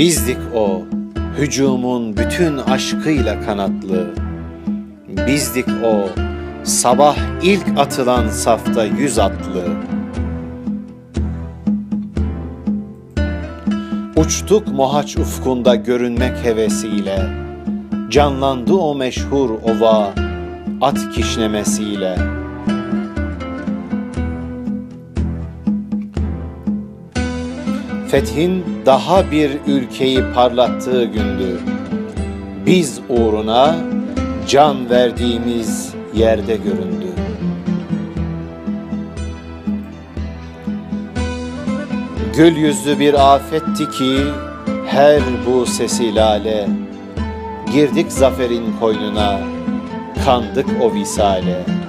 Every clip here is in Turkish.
Bizdik o, hücumun bütün aşkıyla kanatlı. Bizdik o, sabah ilk atılan safta yüz atlı. Uçtuk Mohaç ufkunda görünmek hevesiyle. Canlandı o meşhur ova at kişnemesiyle. Fethin daha bir ülkeyi parlattığı gündü. Biz uğruna can verdiğimiz yerde göründü. Gül yüzlü bir afetti ki her bu sesi lale. Girdik zaferin koynuna, kandık o visale.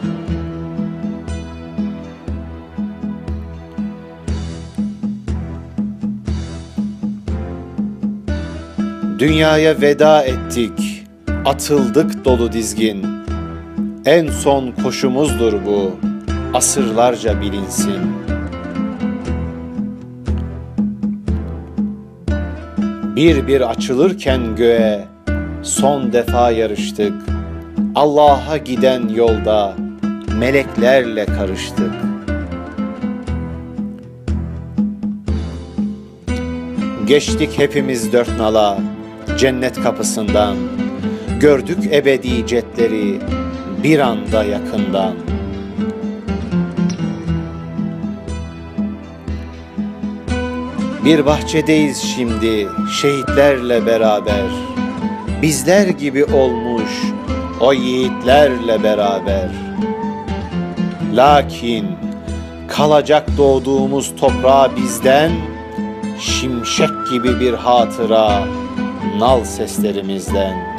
Dünyaya veda ettik, atıldık dolu dizgin. En son koşumuzdur bu, asırlarca bilinsin. Bir bir açılırken göğe, son defa yarıştık. Allah'a giden yolda meleklerle karıştık. Geçtik hepimiz dört nala, cennet kapısından. Gördük ebedi cetleri bir anda yakından. Bir bahçedeyiz şimdi şehitlerle beraber. Bizler gibi olmuş o yiğitlerle beraber. Lakin kalacak doğduğumuz toprağa bizden şimşek gibi bir hatıra nal seslerimizden.